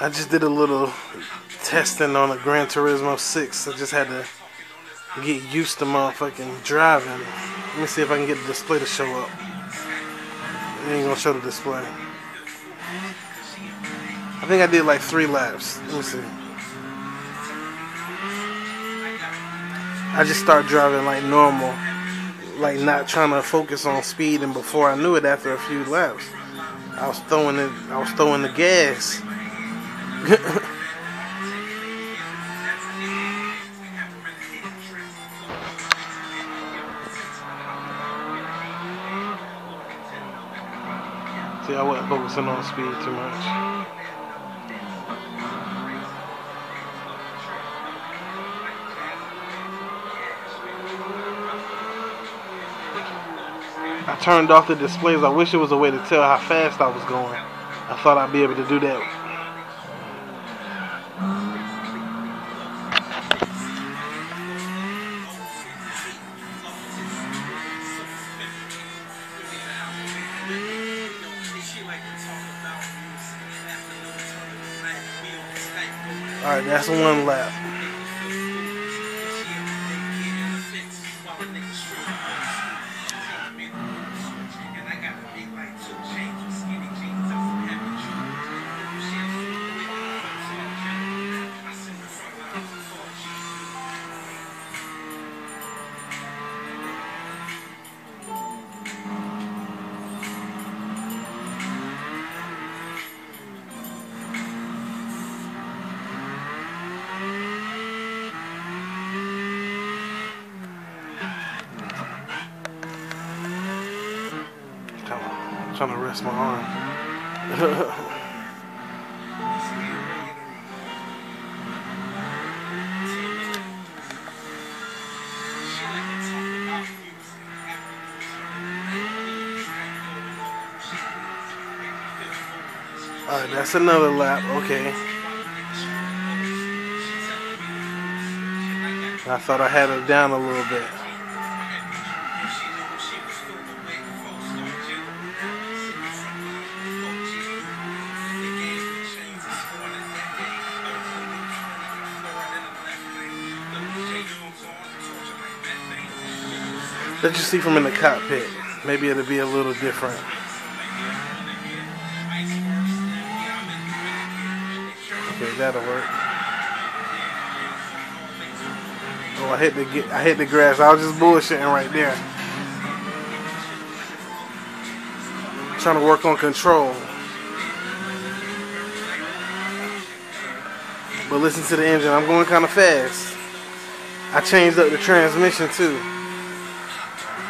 I just did a little testing on a Gran Turismo 6. I just had to get used to motherfucking driving. Let me see if I can get the display to show up. It ain't gonna show the display. I think I did like three laps. Let me see. I just start driving like normal, like not trying to focus on speed. And before I knew it, after a few laps, I was throwing it. I was throwing the gas. See, I wasn't focusing on speed too much. I turned off the displays. I wish there was a way to tell how fast I was going. I thought I'd be able to do that. Alright, that's one lap. Trying to rest my arm. Alright, that's another lap. Okay. I thought I had it down a little bit. Let you see from in the cockpit. Maybe it'll be a little different. Okay, that'll work. Oh, I hit the get, I hit the grass. I was just bullshitting right there. Trying to work on control. But listen to the engine. I'm going kind of fast. I changed up the transmission too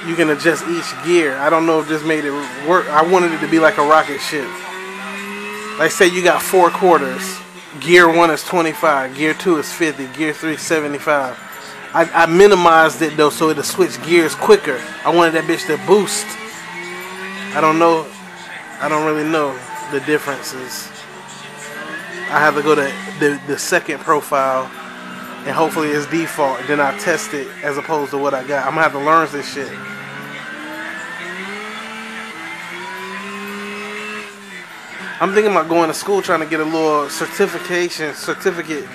you can adjust each gear. I don't know if this made it work. I wanted it to be like a rocket ship. Like say you got four quarters. Gear one is 25. Gear two is 50. Gear three is 75. I, I minimized it though so it'll switch gears quicker. I wanted that bitch to boost. I don't know. I don't really know the differences. I have to go to the, the second profile and hopefully it's default. Then I test it as opposed to what I got. I'm gonna have to learn this shit. I'm thinking about going to school trying to get a little certification certificate,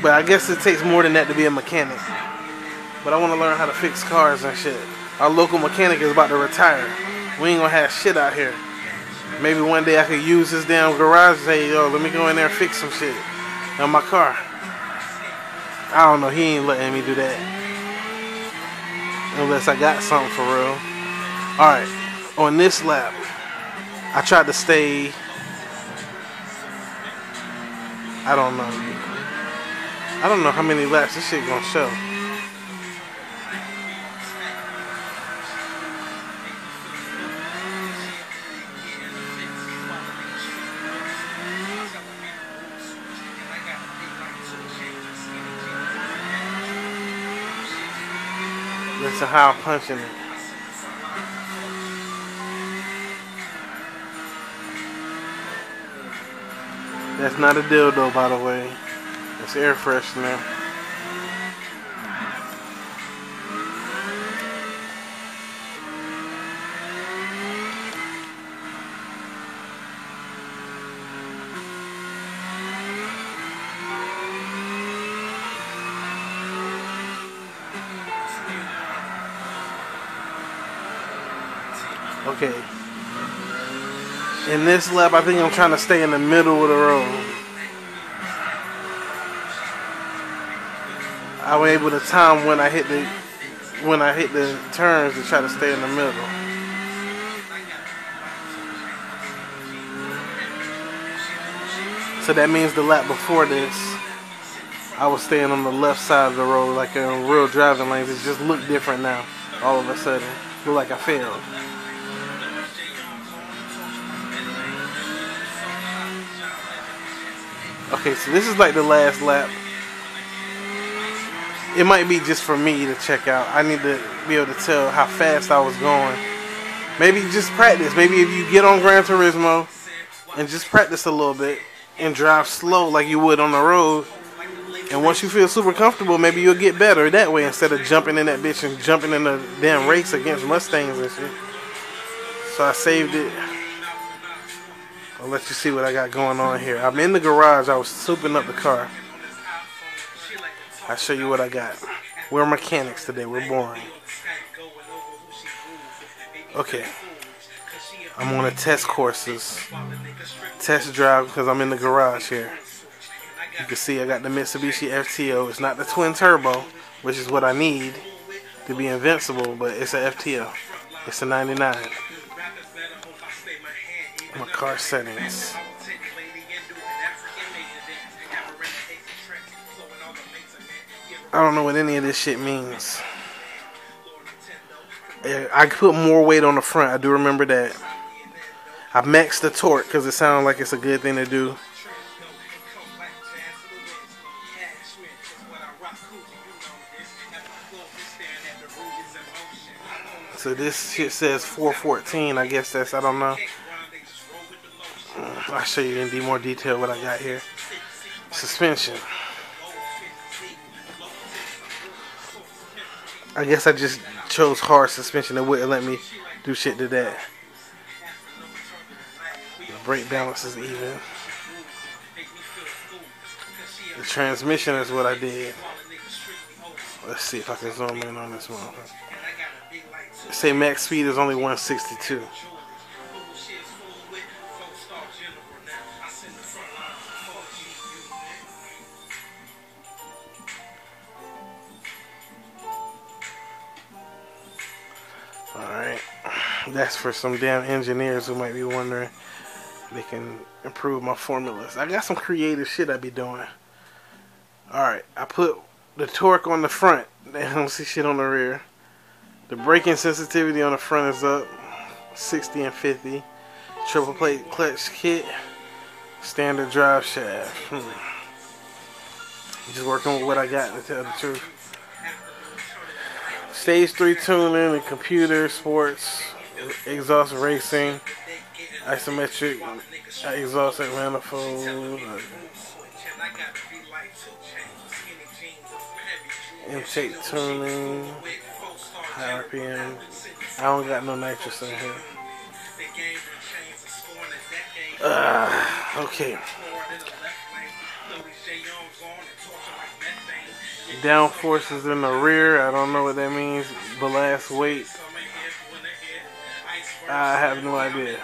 but I guess it takes more than that to be a mechanic. But I want to learn how to fix cars and shit. Our local mechanic is about to retire. We ain't gonna have shit out here. Maybe one day I could use this damn garage and say, yo, let me go in there and fix some shit on my car. I don't know. He ain't letting me do that. Unless I got something for real. Alright. On this lap, I tried to stay. I don't know. I don't know how many laps this shit gonna show. Listen how I'm punching it. That's not a dildo, by the way. It's air freshener. Okay. In this lap, I think I'm trying to stay in the middle of the road. I was able to time when I hit the when I hit the turns to try to stay in the middle. So that means the lap before this, I was staying on the left side of the road, like in real driving lanes. It just looked different now, all of a sudden. Looked like I failed. Okay, so this is like the last lap. It might be just for me to check out. I need to be able to tell how fast I was going. Maybe just practice. Maybe if you get on Gran Turismo and just practice a little bit and drive slow like you would on the road. And once you feel super comfortable, maybe you'll get better that way instead of jumping in that bitch and jumping in a damn race against Mustangs and shit. So I saved it. I'll let you see what I got going on here. I'm in the garage. I was souping up the car. I'll show you what I got. We're mechanics today. We're boring. Okay. I'm on a test courses. Test drive because I'm in the garage here. You can see I got the Mitsubishi FTO. It's not the twin turbo, which is what I need to be invincible, but it's a FTO. It's a 99. My car settings. I don't know what any of this shit means. I put more weight on the front. I do remember that. I maxed the torque because it sounds like it's a good thing to do. So this shit says 414. I guess that's, I don't know. I'll show you in more detail what I got here. Suspension. I guess I just chose hard suspension. It wouldn't let me do shit to that. The brake balance is even. The transmission is what I did. Let's see if I can zoom in on this one. Say max speed is only 162. That's for some damn engineers who might be wondering they can improve my formulas. I got some creative shit I be doing. Alright, I put the torque on the front. I don't see shit on the rear. The braking sensitivity on the front is up 60 and 50. Triple plate clutch kit. Standard drive shaft. Hmm. Just working with what I got to tell the truth. Stage 3 tuning and computer, sports, exhaust racing, isometric exhaust manifold, uh, intake tuning, high RPM. I don't got no nitrous in here. Uh, okay. Down forces in the rear. I don't know what that means. Ballast weight. I have no idea.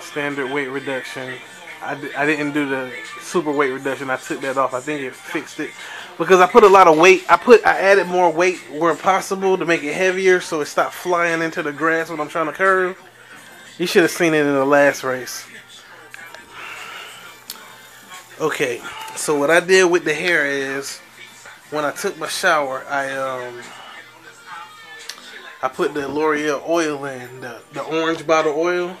Standard weight reduction. I d- I didn't do the super weight reduction. I took that off. I think it fixed it because I put a lot of weight. I put I added more weight where possible to make it heavier, so it stopped flying into the grass when I'm trying to curve. You should have seen it in the last race. Okay, so what I did with the hair is when I took my shower, I um I put the L'Oreal oil in the, the orange bottle oil,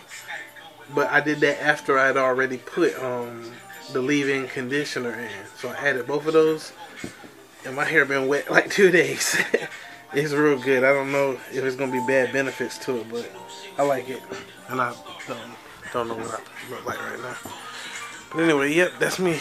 but I did that after I'd already put um the leave-in conditioner in. So I added both of those, and my hair been wet like two days. it's real good. I don't know if it's gonna be bad benefits to it, but I like it, and I don't don't know what I look like right now. But anyway, yep, that's me.